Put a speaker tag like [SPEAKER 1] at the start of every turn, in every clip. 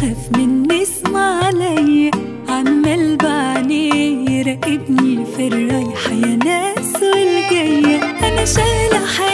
[SPEAKER 1] خاف من اسم علي. عمال بعني يراقبني في الرايحة يا ناس والجاية أنا شايلة حالي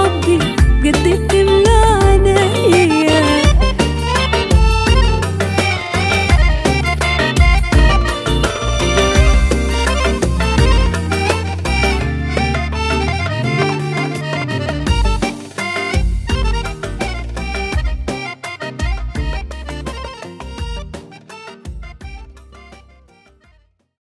[SPEAKER 1] hobby